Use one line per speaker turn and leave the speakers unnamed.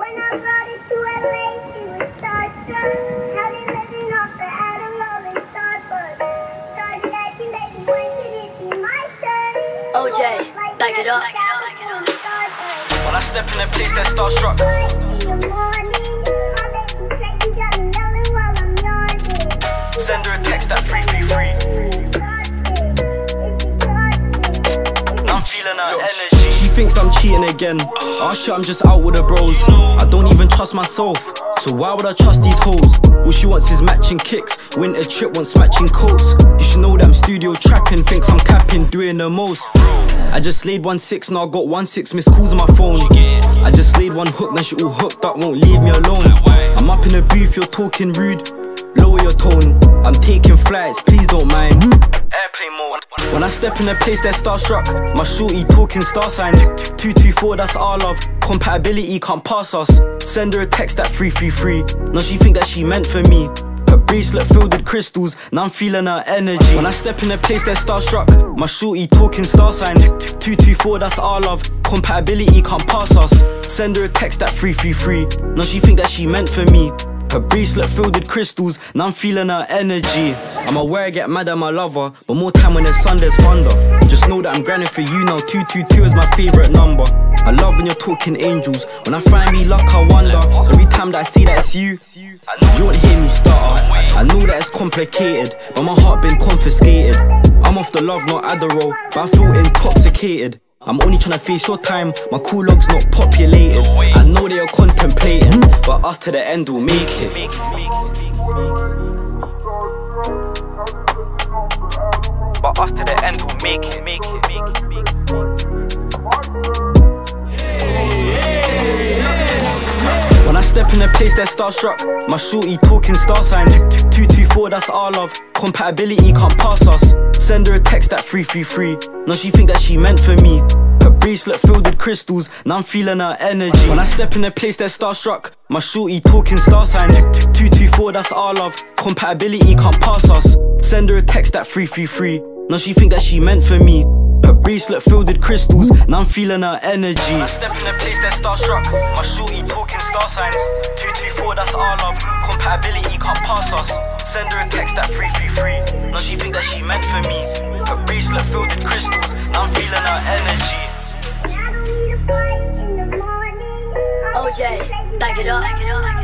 When I brought it to LA, she was starstruck. Had it living off the Adam Love and Starbucks. Started acting like he wanted it be my turn.
OJ,
Like
back it up.
when I got from Starbucks.
When I step in a place that's starstruck.
In the morning, my baby Tracy got me yelling while I'm yawning.
Send her a text that free,
thinks I'm cheating again. Oh shit, I'm just out with the bros. I don't even trust myself. So why would I trust these hoes? All she wants is matching kicks. Winter trip wants matching coats. You should know that I'm studio trapping. Thinks I'm capping, doing the most. I just laid one six, now I got one six missed calls on my phone. I just laid one hook, now she all hooked up, won't leave me alone. I'm up in the booth, you're talking rude. Lower your tone. I'm taking flights, please When I step in a place that's starstruck, my shorty talking star signs. 224, that's our love. Compatibility can't pass us. Send her a text free, free. Now she think that she meant for me. Her bracelet filled with crystals, now I'm feeling her energy. When I step in a place that's starstruck, my shorty talking star signs. 224, that's our love. Compatibility can't pass us. Send her a text free, free. Now she think that she meant for me. Her bracelet filled with crystals, now I'm feeling her energy. I'm aware I get mad at my lover, but more time when it's sun there's thunder. Just know that I'm grinding for you now. 222 is my favorite number. I love when you're talking angels. When I find me luck, I wonder. Every time that I see that it's you, you won't hear me stutter. I know that it's complicated, but my heart been confiscated. I'm off the love, not Adderall, but I feel intoxicated. I'm only tryna face your time, my cool log's not populated. I know they are contemplating, but us to the end will make it.
But us to the end will make it, make it, make it, make it.
In a place that's starstruck, my shorty talking star signs. 224, that's our love. Compatibility can't pass us. Send her a text free, free. Now she think that she meant for me. Her bracelet filled with crystals, now I'm feeling her energy. When I step in a place that's starstruck, my shorty talking star signs. 224, that's our love. Compatibility can't pass us. Send her a text free, free. Now she think that she meant for me. Her bracelet filled with crystals, now I'm feeling her energy. When I step in a place that's starstruck, my shorty talking star signs. 224, that's our love. Compatibility can't pass us. Send her a text at free, free, free. Now she think that she meant for me. Her bracelet filled with crystals, now I'm feeling her energy.
OJ, back it up. Back it up.